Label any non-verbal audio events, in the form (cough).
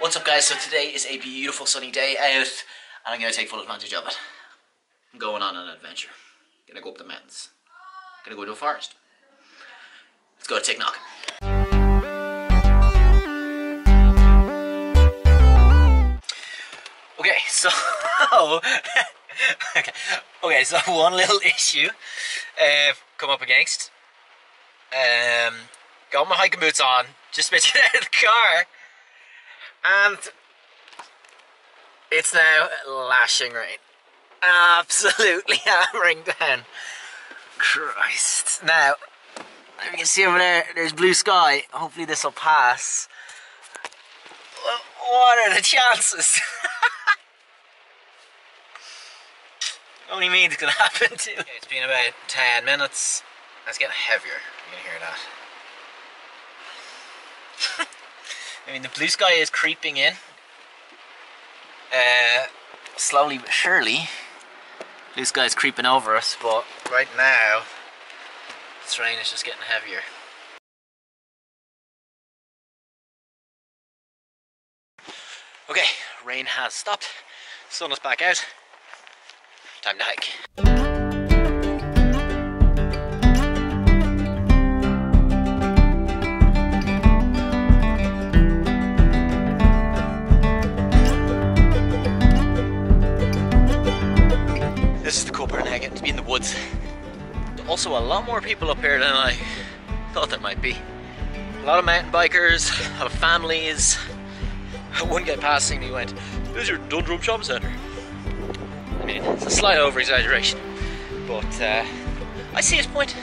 What's up guys, so today is a beautiful sunny day out and I'm to take full advantage of it. I'm going on an adventure. To go up the mountains. To go to a forest. Let's go to Ticknock. Okay, so (laughs) okay, okay, so (laughs) one little issue uh, come up against. Um, got my hiking boots on, just to get out of the car, and it's now lashing rain. Absolutely (laughs) hammering down. Christ. Now, you can see over there, there's blue sky. Hopefully this will pass. What are the chances? (laughs) Only me it's gonna happen too. Okay, it's been about 10 minutes. It's getting heavier. You can hear that. (laughs) I mean, the blue sky is creeping in. Uh, slowly but surely. Blue sky is creeping over us, but right now, this rain is just getting heavier. Okay, rain has stopped. Sun is back out. Time to hike. Woods. Also, a lot more people up here than I thought there might be. A lot of mountain bikers, a lot of families. (laughs) One guy passing me went, This is your Dundrum Shopping Centre. I mean, it's a slight over exaggeration, but uh, I see his point.